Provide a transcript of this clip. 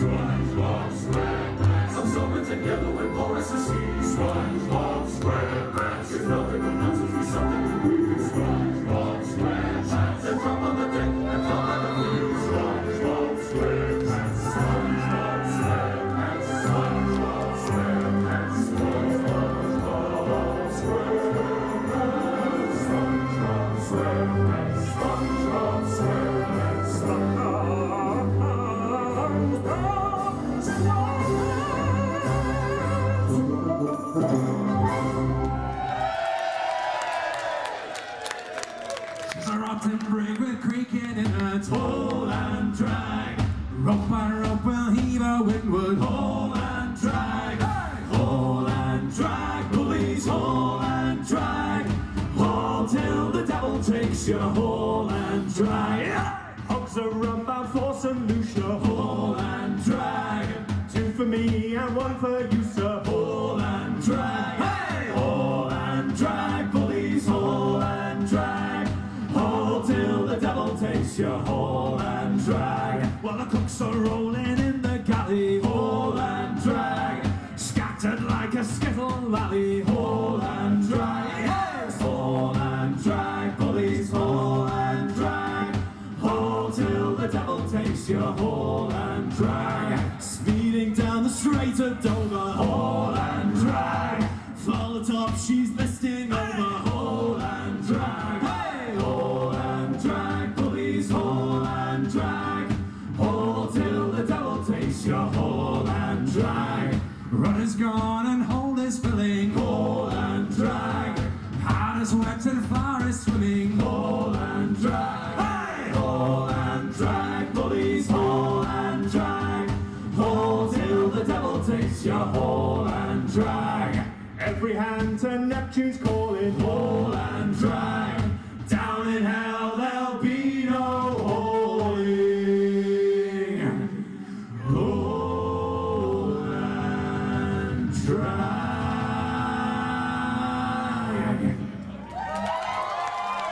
Son. She's a rotten brick with creaking in her Hold and drag. Rope by rope will heave a windward. Haul and drag. haul and drag. bullies haul and drag. haul till the devil takes you. Haul and drag. Hogs are run by force and Lucia. haul and drag. Two for me and one for you. Devil takes you, haul and drag. While the cooks are rolling in the galley. Haul and drag. Scattered like a skittle valley. Haul and drag. Yes! Haul and drag, bullies, haul and drag. Haul till the devil takes you, haul and drag. Speeding down the Strait of Dover. Haul and drag. The top, she's listing haul and drag. Rudder's gone and hold is filling. Haul and drag. Hard as wet and far as swimming. Haul and drag. Hey! Haul and drag, bullies, haul and drag. Haul till the devil takes you, haul and drag. Every hand to Neptune's calling. Haul and drag.